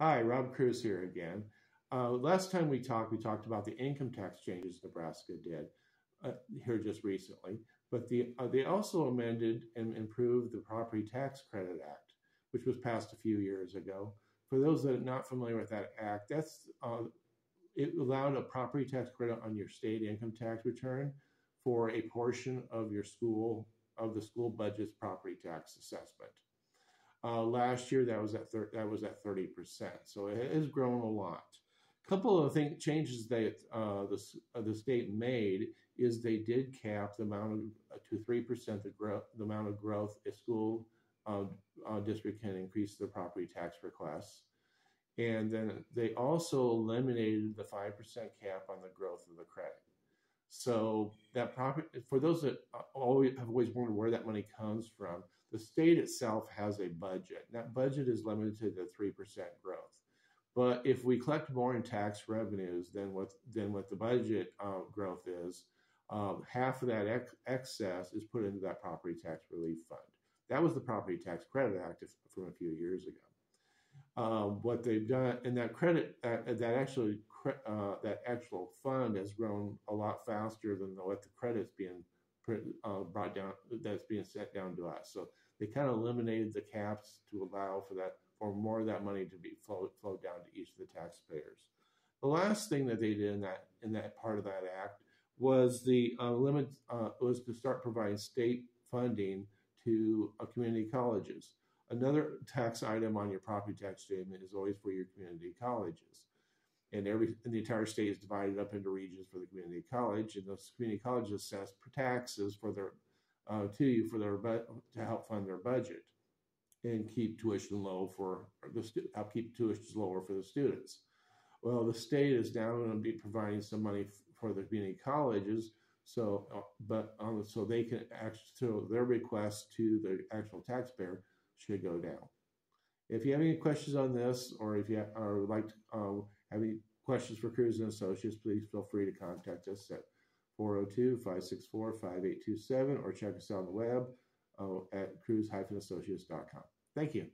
Hi, Rob Cruise here again. Uh, last time we talked, we talked about the income tax changes Nebraska did uh, here just recently, but the, uh, they also amended and improved the Property Tax Credit Act, which was passed a few years ago. For those that are not familiar with that act, that's uh, it allowed a property tax credit on your state income tax return for a portion of your school of the school budget's property tax assessment. Uh, last year, that was at thir- that was at thirty percent, so it has grown a lot. A couple of thing, changes that uh, the uh, the state made is they did cap the amount of uh, to three percent the growth the amount of growth a school uh, uh, district can increase their property tax requests, and then they also eliminated the five percent cap on the growth of the credit. So that profit for those that always have always wondered where that money comes from, the state itself has a budget. That budget is limited to the three percent growth. But if we collect more in tax revenues than what than what the budget uh, growth is, um, half of that ex- excess is put into that property tax relief fund. That was the Property Tax Credit Act from a few years ago. Um, what they've done, and that credit, that actually uh, that actual fund has grown a lot faster than what the credit's being uh, brought down that's being sent down to us. So they kind of eliminated the caps to allow for that for more of that money to be flowed flowed down to each of the taxpayers. The last thing that they did in that in that part of that act was the uh, limit uh, was to start providing state funding to uh, community colleges. Another tax item on your property tax statement is always for your community colleges and every and the entire state is divided up into regions for the community college, and those community colleges assess taxes for their uh, to you for their to help fund their budget and keep tuition low for the stu- help keep tuition lower for the students. Well, the state is now going to be providing some money for the community colleges, so uh, but um, so they can actually so their request to the actual taxpayer should go down. If you have any questions on this, or if you would like to uh, have any questions for Cruise and Associates, please feel free to contact us at 402-564-5827 or check us out on the web uh, at cruise-associates.com. Thank you.